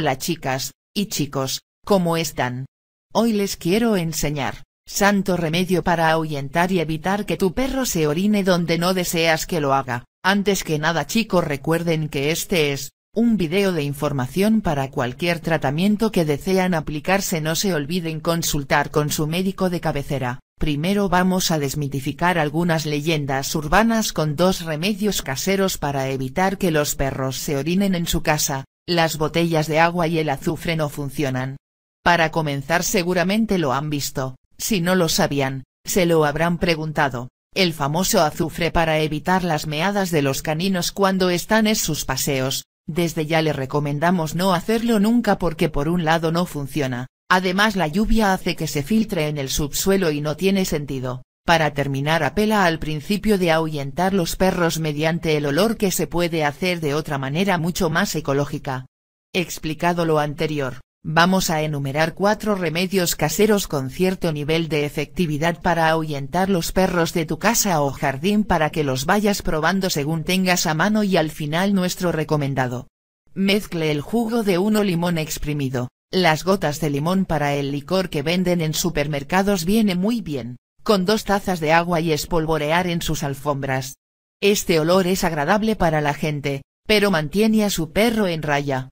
Hola chicas, y chicos, ¿cómo están? Hoy les quiero enseñar, santo remedio para ahuyentar y evitar que tu perro se orine donde no deseas que lo haga. Antes que nada chicos recuerden que este es, un video de información para cualquier tratamiento que desean aplicarse no se olviden consultar con su médico de cabecera. Primero vamos a desmitificar algunas leyendas urbanas con dos remedios caseros para evitar que los perros se orinen en su casa, las botellas de agua y el azufre no funcionan. Para comenzar seguramente lo han visto, si no lo sabían, se lo habrán preguntado, el famoso azufre para evitar las meadas de los caninos cuando están en sus paseos, desde ya le recomendamos no hacerlo nunca porque por un lado no funciona, Además la lluvia hace que se filtre en el subsuelo y no tiene sentido. Para terminar apela al principio de ahuyentar los perros mediante el olor que se puede hacer de otra manera mucho más ecológica. Explicado lo anterior, vamos a enumerar cuatro remedios caseros con cierto nivel de efectividad para ahuyentar los perros de tu casa o jardín para que los vayas probando según tengas a mano y al final nuestro recomendado. Mezcle el jugo de uno limón exprimido, las gotas de limón para el licor que venden en supermercados viene muy bien, con dos tazas de agua y espolvorear en sus alfombras. Este olor es agradable para la gente, pero mantiene a su perro en raya.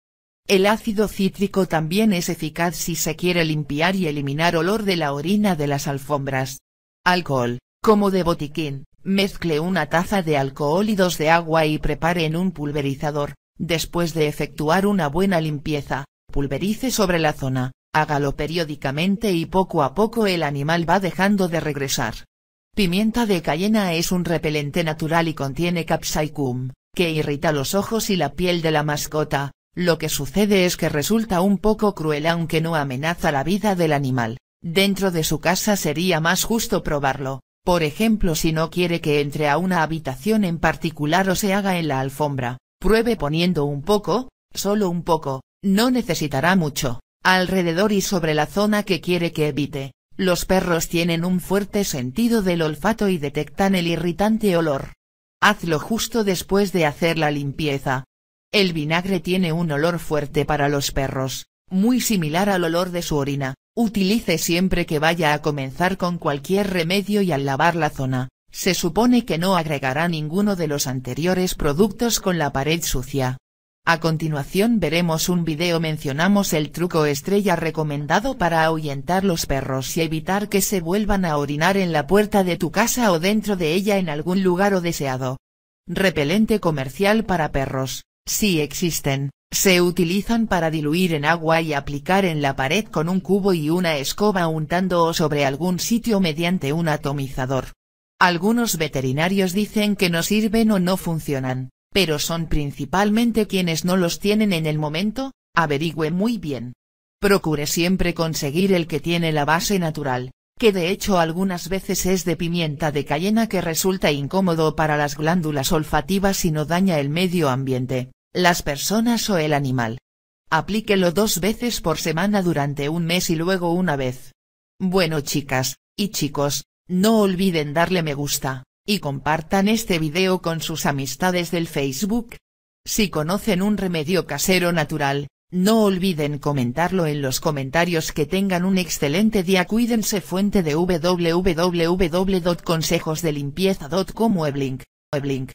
El ácido cítrico también es eficaz si se quiere limpiar y eliminar olor de la orina de las alfombras. Alcohol, como de botiquín, mezcle una taza de alcohol y dos de agua y prepare en un pulverizador, después de efectuar una buena limpieza, pulverice sobre la zona, hágalo periódicamente y poco a poco el animal va dejando de regresar. Pimienta de cayena es un repelente natural y contiene capsaicum, que irrita los ojos y la piel de la mascota, lo que sucede es que resulta un poco cruel aunque no amenaza la vida del animal, dentro de su casa sería más justo probarlo, por ejemplo si no quiere que entre a una habitación en particular o se haga en la alfombra, pruebe poniendo un poco, solo un poco, no necesitará mucho, alrededor y sobre la zona que quiere que evite. Los perros tienen un fuerte sentido del olfato y detectan el irritante olor. Hazlo justo después de hacer la limpieza. El vinagre tiene un olor fuerte para los perros, muy similar al olor de su orina. Utilice siempre que vaya a comenzar con cualquier remedio y al lavar la zona. Se supone que no agregará ninguno de los anteriores productos con la pared sucia. A continuación veremos un video mencionamos el truco estrella recomendado para ahuyentar los perros y evitar que se vuelvan a orinar en la puerta de tu casa o dentro de ella en algún lugar o deseado. Repelente comercial para perros, si existen, se utilizan para diluir en agua y aplicar en la pared con un cubo y una escoba untando o sobre algún sitio mediante un atomizador. Algunos veterinarios dicen que no sirven o no funcionan pero son principalmente quienes no los tienen en el momento, averigüe muy bien. Procure siempre conseguir el que tiene la base natural, que de hecho algunas veces es de pimienta de cayena que resulta incómodo para las glándulas olfativas y no daña el medio ambiente, las personas o el animal. Aplíquelo dos veces por semana durante un mes y luego una vez. Bueno chicas, y chicos, no olviden darle me gusta y compartan este video con sus amistades del Facebook. Si conocen un remedio casero natural, no olviden comentarlo en los comentarios que tengan un excelente día cuídense fuente de www.consejosdelimpieza.com Weblink, Weblink.